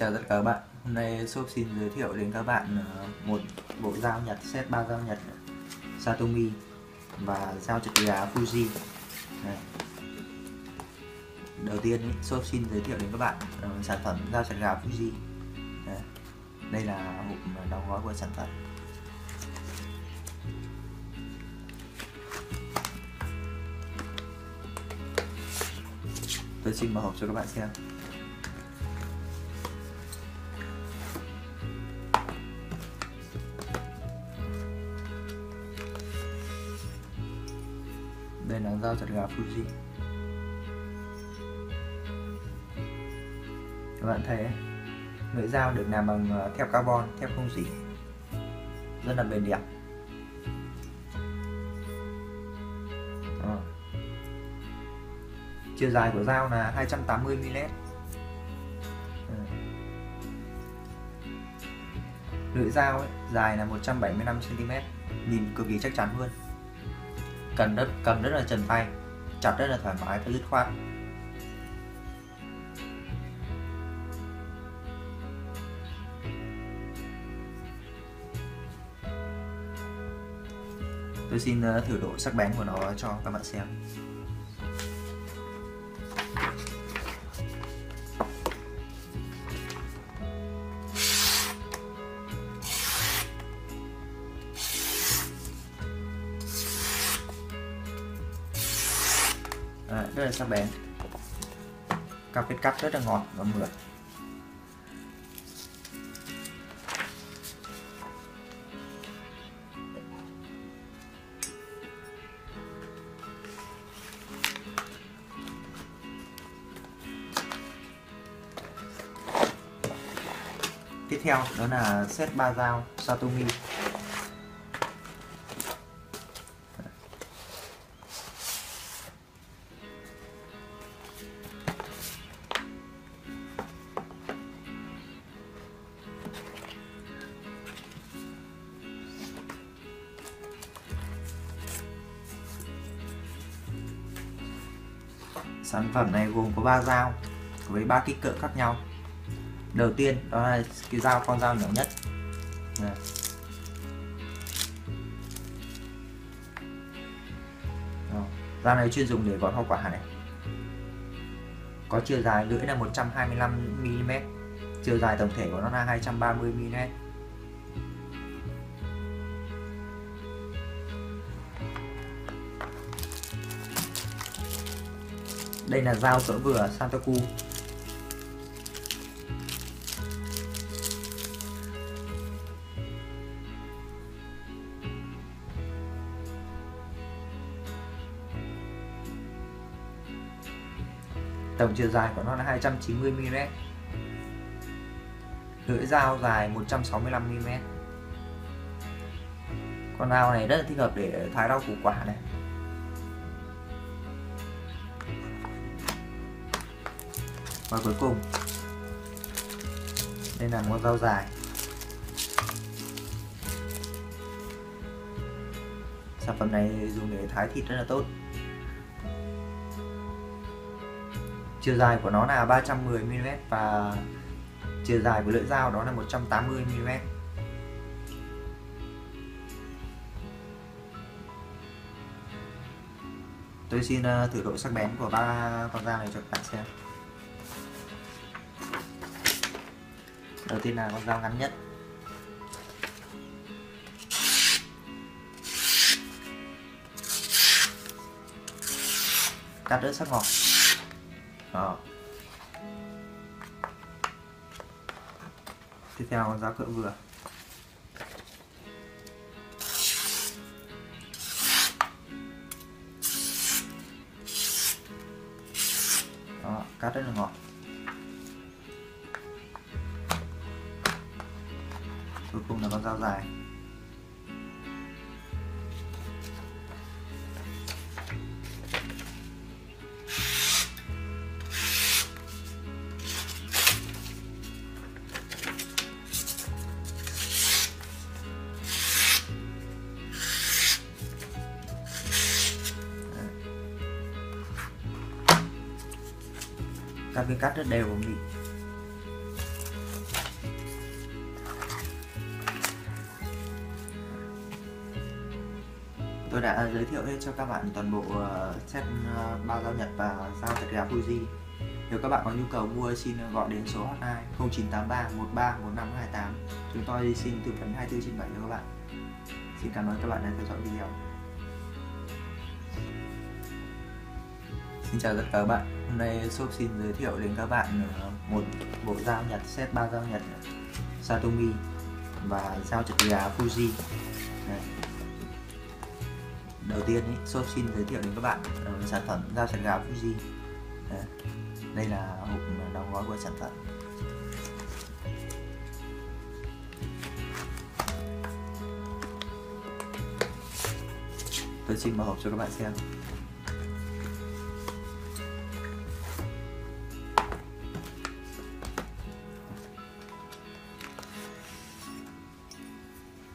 chào tất cả các bạn. Hôm nay shop xin giới thiệu đến các bạn ờ, một bộ dao nhật set 3 dao nhật Satomi và dao chật gà Fuji. Đây. Đầu tiên ý, shop xin giới thiệu đến các bạn ờ, sản phẩm dao chật gà Fuji. Đây, Đây là hộp ờ, đóng gói của sản phẩm. Tôi xin mở hộp cho các bạn xem. Đây là dao chặt gà Fuji. Các bạn thấy lưỡi dao được làm bằng ờ, thép carbon thép không dỉ. Rất là bền đẹp. À. chiều dài của dao là 280 mm. Ờ. Lưỡi dao ấy, dài là 175 cm nhìn cực kỳ chắc chắn luôn cần rất cầm rất là trần tay, chặt rất là thoải mái và dứt khoát. Tôi xin ờ, thử độ sắc bén của nó cho các bạn xem. Rất là sắc bén cà phê cắt rất là ngọt và mượt. Tiếp theo đó là set ba dao, Satomi. Sản phẩm này gồm có 3 dao với ba kích cỡ khác nhau. Đầu tiên, đó là cái dao, con dao nhỏ nhất. Đây. Dao này chuyên dùng để gọt hoa quả này? Có chiều dài lưỡi là 125 mm chiều dài tổng thể của nó là 230 mm đây là dao cỡ vừa Santoku tổng chiều dài của nó là 290 mm lưỡi dao dài 165 mm con dao này rất là thích hợp để thái rau củ quả này. Và cuối cùng, đây là con dao dài. Sản phẩm này dùng để thái thịt rất là tốt. Chiều dài của nó là 310 mm và chiều dài của lưỡi dao đó là 180 mm tôi xin ờ, thử độ sắc bén của ba con dao này cho các bạn xem. Đầu tiên là con dao ngắn nhất. Cắt rất sắc ngọt. Đó. Tiếp theo con dao cỡ vừa. Đó, cắt rất là ngọt. Cùng là con dao dài. Các cái cắt rất đều của mình tôi đã giới thiệu hết cho các bạn toàn bộ ờ, set ờ, bao dao Nhật và dao chặt gà Fuji. Nếu các bạn có nhu cầu mua xin ờ, gọi đến số hotline 0983 13 1528 chúng tôi xin tư vấn 24 trên 7 cho các bạn. Xin cảm ơn các bạn đã theo dõi video. Xin chào tất cả các bạn. Hôm nay shop xin giới thiệu đến các bạn một bộ dao Nhật set 3 dao Nhật Satomi và dao chặt gà Fuji. Đây. Đầu tiên ý, shop xin giới thiệu đến các bạn uh, sản phẩm dao chặt gạo Fuji. Đây. Đây là hộp ờ, đóng gói của sản phẩm. Tôi xin mở hộp cho các bạn xem.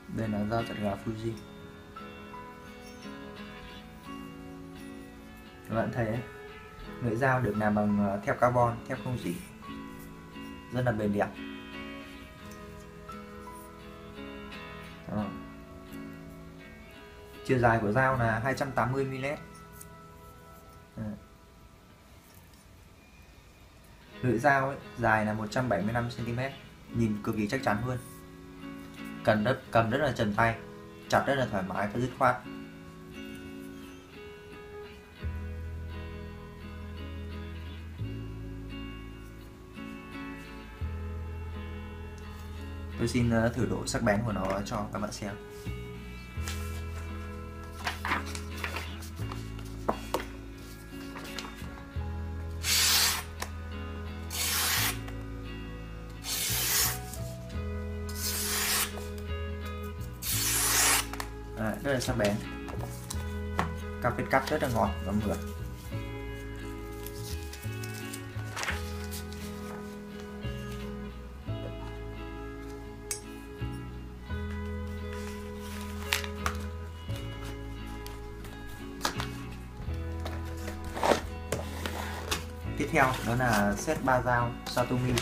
Đây là dao chặt gà Fuji. Vâng, các bạn thấy đấy lưỡi dao được làm bằng ờ, thép carbon thép không dỉ rất là bền đẹp. Đó. chiều dài của dao là 280 mm ờ. lưỡi dao ấy, dài là 175 cm nhìn cực kỳ chắc chắn luôn. Cần rất cầm rất là trần tay chặt rất là thoải mái và dứt khoát. Tôi xin ờ, thử độ sắc bén của nó cho các bạn xem. À, rất là sắc bén. Cà phê cắt rất là ngọt và mượt. Tiếp theo, đó là set ba dao Satomi.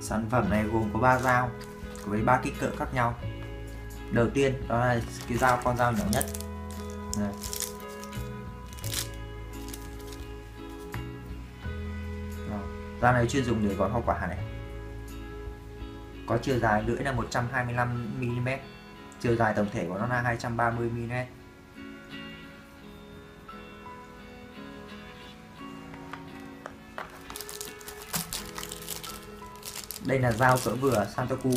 Sản phẩm này gồm có 3 dao với ba kích cỡ khác nhau đầu tiên, đó là cái dao, con dao nhỏ nhất Đây. Đó. dao này chuyên dùng để gọt hoa quả này có chiều dài lưỡi là 125 mm chiều dài tổng thể của nó là 230 mm đây là dao cỡ vừa Santoku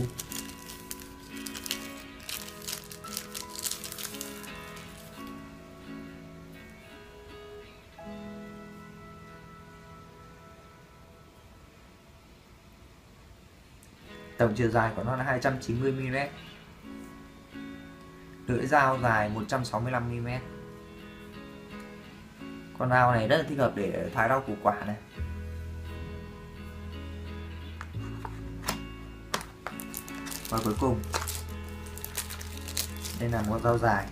tổng chiều dài của nó là 290 mm lưỡi dao dài 165 mm con dao này rất là thích hợp để thái rau củ quả này. Và cuối cùng, đây là một dao dài.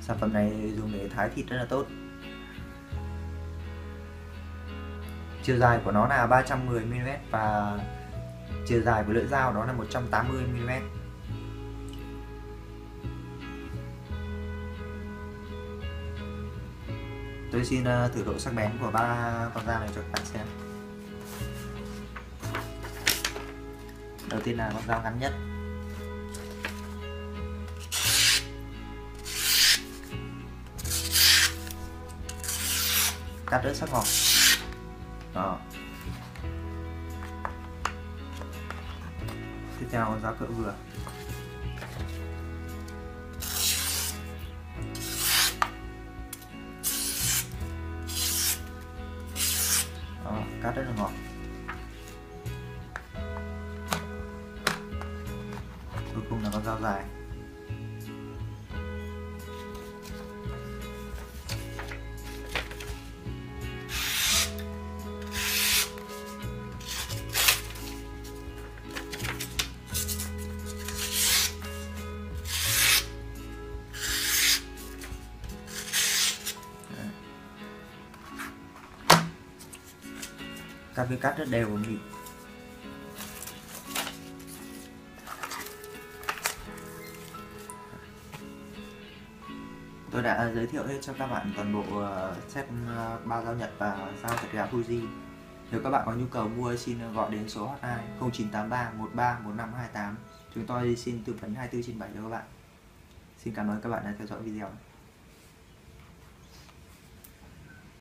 Sản phẩm này dùng để thái thịt rất là tốt. Chiều dài của nó là 310 mm và chiều dài của lưỡi dao đó là 180 mm tôi xin ờ, thử độ sắc bén của ba con dao này cho các bạn xem. Đầu tiên là con dao ngắn nhất. Cắt rất sắc ngọt đó. Tiếp theo giá cỡ vừa. Đó, cắt rất là ngọt. Cuối cùng là con dao dài. Ta phải cắt rất đều và mịn tôi đã giới thiệu hết cho các bạn toàn bộ ờ, set bao ba dao Nhật và dao thật gà Fuji. Nếu các bạn có nhu cầu mua xin gọi đến số hotline 0983 13 1528 chúng tôi xin tư vấn 24 trên 7 cho các bạn. Xin cảm ơn các bạn đã theo dõi video.